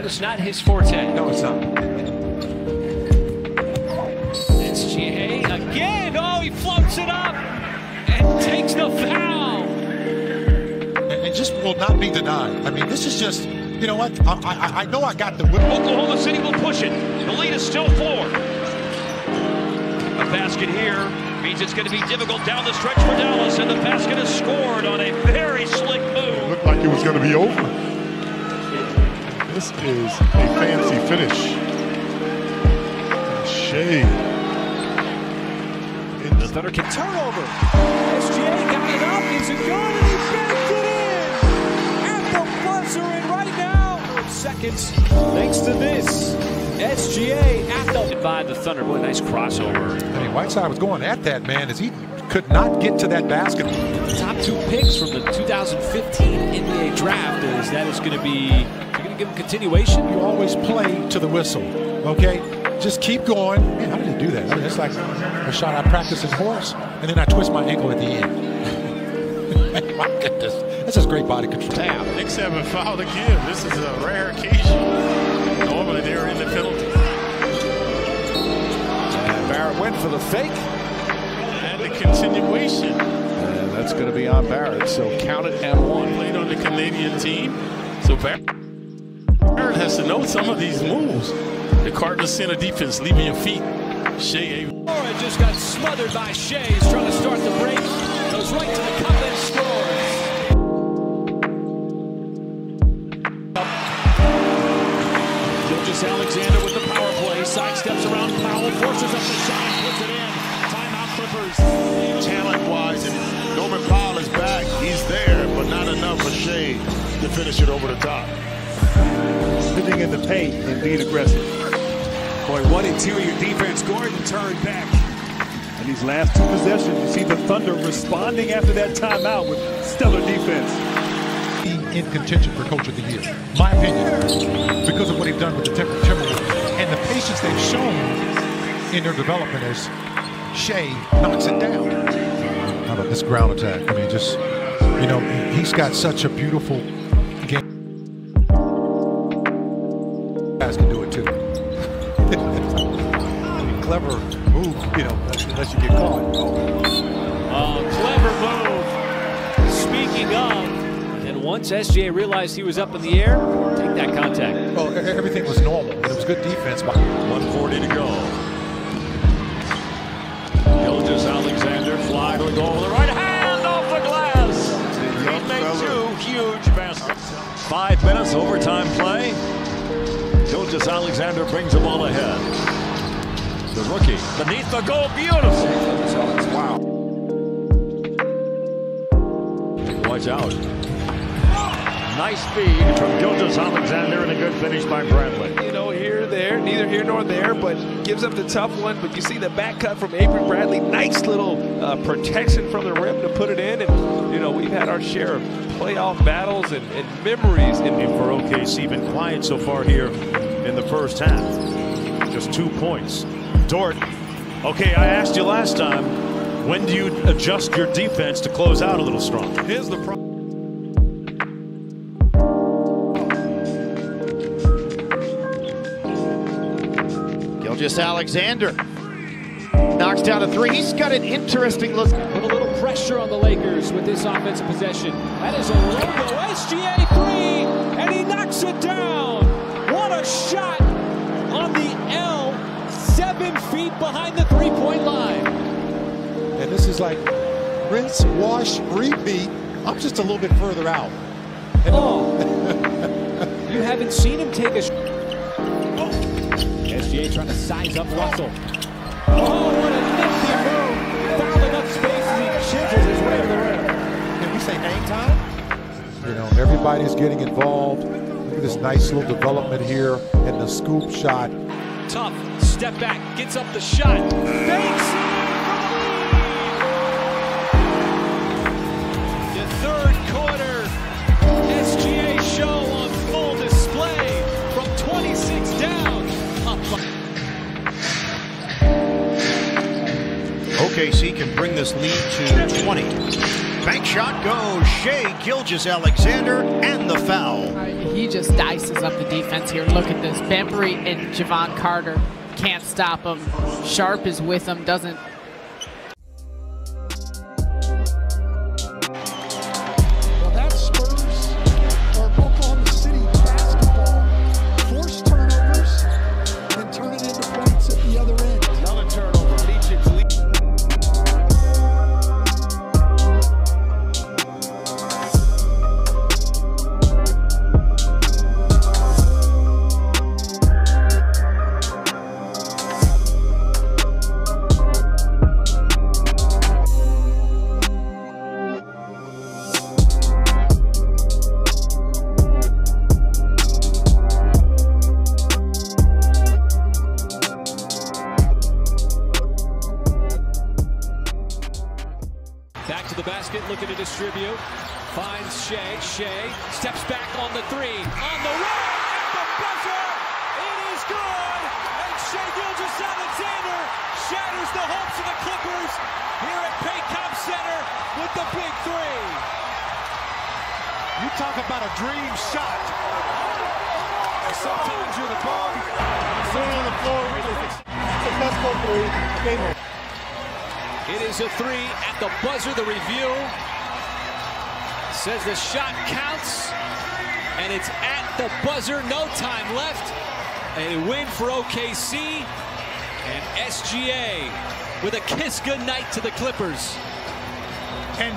That is not his forte. No, it's not. SGA again. Oh, he floats it up and takes the foul. And, and just will not be denied. I mean, this is just, you know what? I, I, I know I got the whip. Oklahoma City will push it. The lead is still four. A basket here means it's going to be difficult down the stretch for Dallas, and the basket is scored on a very slick move. It Looked like it was going to be over. This is a fancy finish. Shai. The Thunder can turnover. SGA got it up. Is it good? And he banked it in. At the buzzer and right now. Seconds. Thanks to this. SGA at the. By the Thunder. Boy, nice crossover. I mean, Whiteside was going at that man as he could not get to that basket. Top two picks from the 2015 NBA draft is that is going to be. You're going to give him continuation. You always play to the whistle, okay? Just keep going. Man, how did he do that? I mean, it's like a shot I practice in horse, and then I twist my ankle at the end. my goodness. That's just great body control. Damn, Knicks haven't fouled again. This is a rare occasion. Normally they're in the penalty. And Barrett went for the fake. And the continuation. And that's going to be on Barrett. So count it and one. Played on the Canadian team. So Barrett has to know some of these moves. The Cardinals center defense, leaving your feet. Shea Laura just got smothered by Shai. He's trying to start the break. Talent-wise, and Norman Powell is back. He's there, but not enough for Shai to finish it over the top. Sitting in the paint and being aggressive. Boy, what interior defense. Gordon turned back. And these last two possessions, you see the Thunder responding after that timeout with stellar defense. in contention for Coach of the Year. My opinion, because of what he's done with the Timber Timberwolves and the patience they've shown in their development as Shai knocks it down. How about this ground attack? I mean, just, you know, he's got such a beautiful game. Guys can do it too. Clever move, you know, unless you get caught. Oh, clever move. Speaking of, and once SGA realized he was up in the air, take that contact. Well, everything was normal, and it was good defense. By 140 to go. Five minutes overtime play. Gilgeous-Alexander brings the ball ahead. The rookie beneath the goal, beautiful. Wow. Watch out. Nice feed from Gilgeous-Alexander and a good finish by Bradley. you know, here, there, neither here nor there, but gives up the tough one. But you see the back cut from Avery Bradley. Nice little uh, protection from the rim to put it in. And, had our share of playoff battles and, and memories. And for OKC, been quiet so far here in the first half. Just two points. Dort, okay, I asked you last time, when do you adjust your defense to close out a little strong? here's the problem. Gilgeous-Alexander knocks down a three. He's got an interesting look. Put a little pressure on the Lakers with this offensive possession. That is a logo SGA three, and he knocks it down. What a shot on the L, seven feet behind the three-point line. And this is like rinse, wash, repeat. I'm just a little bit further out. And Oh, you haven't seen him take a. Sh- oh. SGA trying to size up Russell. Oh, You know, everybody's getting involved. Look at this nice little development here and the scoop shot. Tough. Step back. Gets up the shot. Fakes. The third quarter. SGA show on full display from 26 down. OKC can bring this lead to 20. Bank shot goes Shea Gilgis Alexander and the foul. Uh, he just dices up the defense here. Look at this. Bembry and Jevon Carter can't stop him. Sharpe is with him, doesn't to the basket, looking to distribute. Finds Shai. Shai steps back on the three. On the way, at the buzzer. It is good. And Shai Gilgeous-Alexander shatters the hopes of the Clippers here at Paycom Center with the big three. You talk about a dream shot. Sometimes you're the ball. Sitting on the floor. Successful three. Game over. It is a three at the buzzer. The review says the shot counts, and it's at the buzzer. No time left. A win for OKC and SGA with a kiss goodnight to the Clippers. And